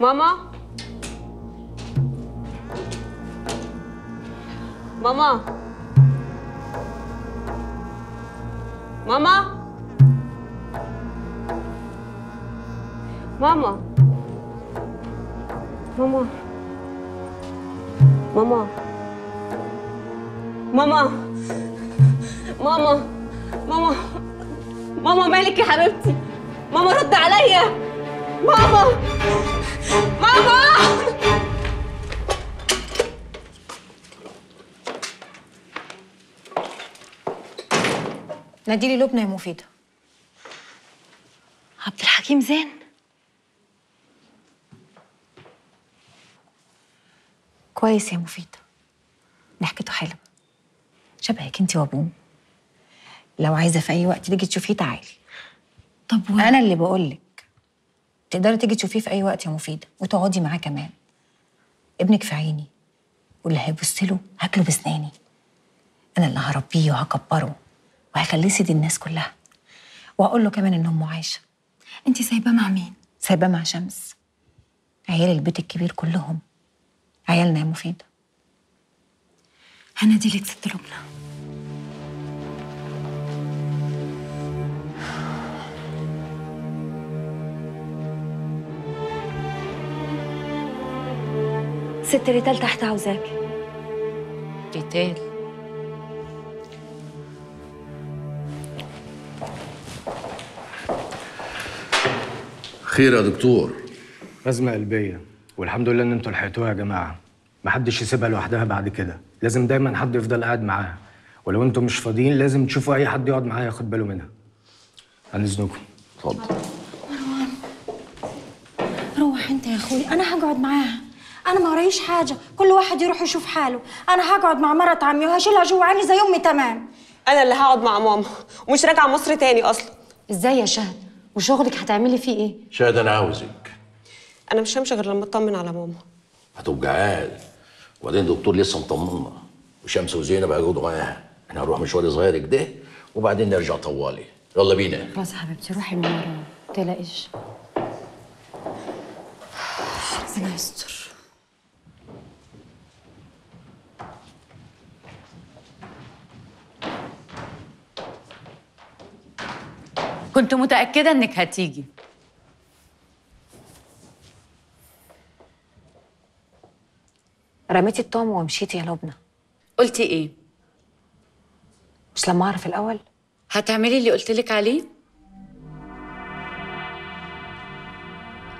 ماما؟ ماما؟ ماما؟ ماما؟ ماما؟ ماما؟ ماما؟ ماما؟ ماما؟ ماما مالك يا حبيبتي؟ ماما رد عليا! ماما! ناديلي لبنى يا مفيدة. عبد الحكيم زين. كويس يا مفيدة. ضحكته حلوة. شبهك انت وابوه لو عايزة في أي وقت تيجي تشوفيه تعالي. طب و... أنا اللي بقولك تقدري تيجي تشوفيه في أي وقت يا مفيدة وتقعدي معاه كمان. ابنك في عيني واللي هيبص له هاكله بسناني أنا اللي هربيه وهكبره. وهخليه سيد الناس كلها. وهقول له كمان إن أمه عايشة انت سايباه مع مين؟ سايباه مع شمس. عيال البيت الكبير كلهم. عيالنا يا مفيدة هناديلك ست لبنى. ست ريتال تحت عاوزاك ريتال؟ خير يا دكتور. أزمة قلبية والحمد لله إن أنتوا لحقتوها يا جماعة. محدش يسيبها لوحدها بعد كده. لازم دايما حد يفضل قاعد معاها. ولو أنتوا مش فاضيين لازم تشوفوا أي حد يقعد معاها ياخد باله منها. عن إذنكم اتفضل روح انت يا أخوي أنا هقعد معاها. أنا ما ورايش حاجة كل واحد يروح يشوف حاله. أنا هقعد مع مرات عمي وهشيلها جوا عيني زي أمي تمام. أنا اللي هقعد مع ماما ومش راجعة مصر تاني أصلا. إزاي يا شهد؟ وشغلك هتعملي فيه إيه؟ شاهد أنا عاوزك. أنا مش همشي غير لما أطمن على ماما. هتبقى عال وبعدين الدكتور لسه مطمنا وشمس وزينب هيقعدوا معاها. إحنا هنروح مشوار صغير كده وبعدين نرجع طوالي. يلا بينا. خلاص يا حبيبتي روحي من ورا ما تقلقيش. ربنا يستر. كنت متأكدة إنك هتيجي. رميتي الطعم ومشيتي يا لبنى. قلتي إيه؟ مش لما أعرف الأول؟ هتعملي اللي قلتلك عليه؟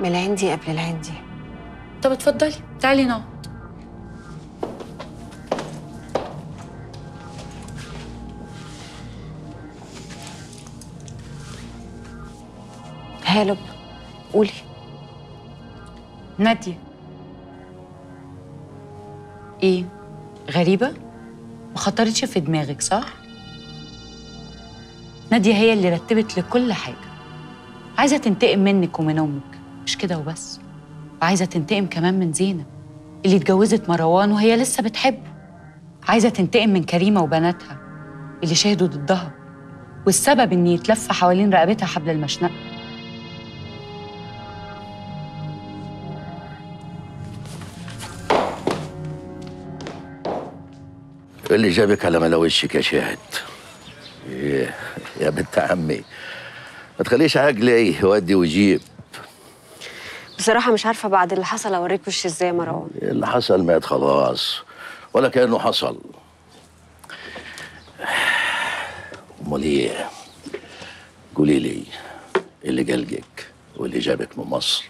من العندي قبل العندي. طب اتفضلي تعالي نقعد. ها يا لبنى قولي نادية إيه؟ غريبة؟ ما خطرتش في دماغك صح؟ نادية هي اللي رتبت لك كل حاجة عايزة تنتقم منك ومن أمك مش كده وبس وعايزة تنتقم كمان من زينب اللي اتجوزت مروان وهي لسه بتحبه عايزة تنتقم من كريمة وبناتها اللي شهدوا ضدها والسبب إن يتلف حوالين رقبتها حبل المشنقة اللي جابك على ملا وشك يا شاهد. إيه يا بنت عمي. ما تخليش عقلي يودي ويجيب. بصراحة مش عارفة بعد اللي حصل اوريك وش إزاي يا مروان اللي حصل مات خلاص ولا كأنه حصل. أمال إيه؟ قولي لي إيه اللي جلجك واللي جابك من مصر؟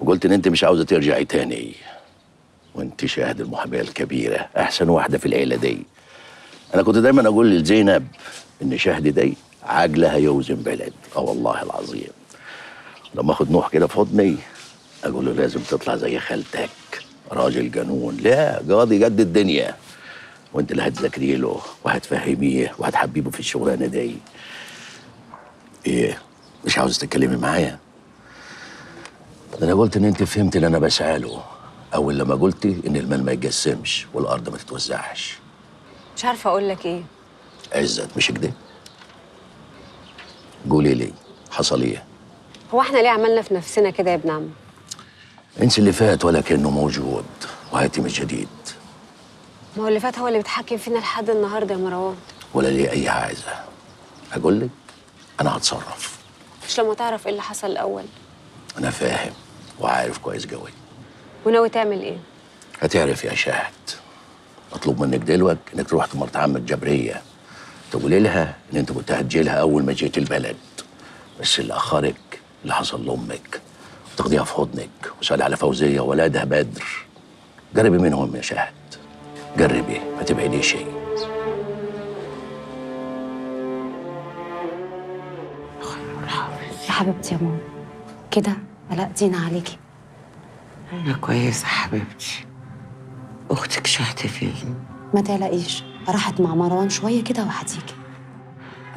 وقلت إن أنت مش عاوزة ترجعي تاني. وانت شاهد المحامية الكبيرة أحسن واحدة في العيلة دي. أنا كنت دايما أقول لزينب إن شهد دي عجلها يوزن بلد. آه والله العظيم. لما أخد نوح كده في حضني أقول له لازم تطلع زي خالتك راجل جنون. لا قاضي قد الدنيا. وأنت اللي هتذاكري له وهتفهميه وهتحبيبه في الشغلانة دي. إيه مش عاوز تتكلمي معايا؟ أنا قلت إن أنت فهمت اللي أنا بسعى له. اول لما قلتي إن المال ما يتقسمش والأرض ما تتوزعش. مش عارفة أقول لك إيه. عزت مش كده؟ قولي لي حصل إيه؟ هو إحنا ليه عملنا في نفسنا كده يا ابن عم؟ انسي اللي فات ولا كأنه موجود وهاتي من جديد. ما هو اللي فات هو اللي بيتحكم فينا لحد النهارده يا مروان. ولا ليه أي عايزة. أقول لك أنا هتصرف. مش لما تعرف إيه اللي حصل الأول. أنا فاهم وعارف كويس قوي. وناوي تعمل إيه؟ هتعرف يا شاهد مطلوب منك دلوقتي إنك تروح لمرت عمك جبرية تقولي لها إن أنت كنت هتجي لها أول ما جيت البلد. بس اللي أخرك اللي حصل لأمك وتاخديها في حضنك وسألي على فوزية وولادها بدر. جربي منهم يا شاهد جربي ما تبعدي شيء. يا حبيبتي يا ماما كده قلقتينا عليكي. أنا كويسة حبيبتي. أختك شحت فين؟ ما تقلقيش راحت مع مروان شوية كده وهتيجي.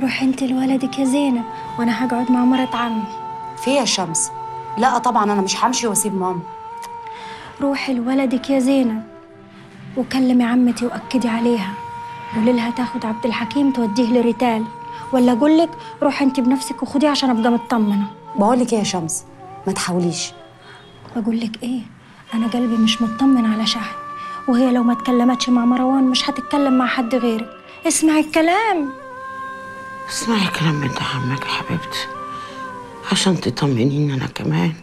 روحي أنت لولدك يا زينب وأنا هقعد مع مرات عمي. في يا شمس؟ لا طبعا أنا مش همشي وأسيب ماما. روحي لولدك يا زينب وكلمي عمتي وأكدي عليها. قولي لها تاخد عبد الحكيم توديه لريتال ولا أقول لك روحي أنت بنفسك وخديه عشان أبقى مطمنة. بقول لك إيه يا شمس؟ ما تحاوليش. بقول لك إيه؟ أنا قلبي مش مطمن على شهد وهي لو ما اتكلمتش مع مروان مش هتتكلم مع حد غيرك اسمعي الكلام. اسمعي كلام بنت عمك يا حبيبتي عشان تطمنيني أنا كمان.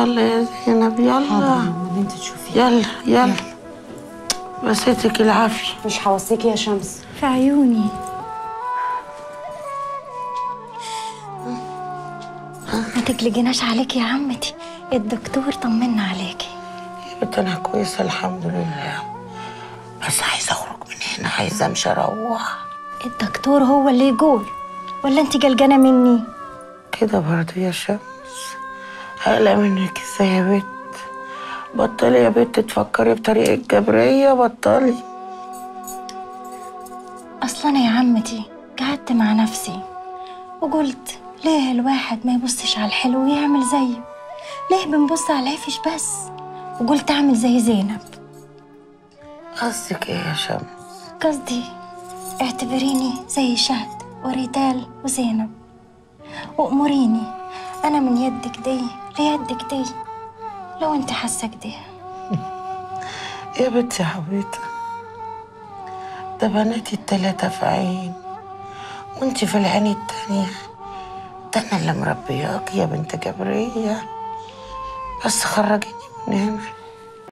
يلا يا زينب يلا. اللي انت تشوفيه. يلا يلا. بسيتك العافية. مش هوصيكي يا شمس؟ في عيوني. ما تقلقناش عليك يا عمتي. الدكتور طمنا عليكي. يا بنت أنا كويسة الحمد لله. بس عايزة أخرج من هنا عايزة أمشي أروح. الدكتور هو اللي يقول ولا أنت قلقانة مني؟ كده برضه يا شمس. هقلق منك إزاي يا بت بطلي يا بت تفكري بطريقة جبرية بطلي. أصلا يا عمتي قعدت مع نفسي وقلت ليه الواحد ما يبصش على الحلو ويعمل زيه؟ ليه بنبص على العفش بس؟ وقلت أعمل زي زينب. قصدك إيه يا شمس؟ قصدي اعتبريني زي شهد وريتال وزينب. وأموريني أنا من يدك دي ليدك دي. لو أنت حاسة كده يا بنتي حبيبتي ده بناتي التلاتة في عين وأنت في العين التانية. ده أنا اللي مربياك يا بنت جبرية بس خرجيني من هنا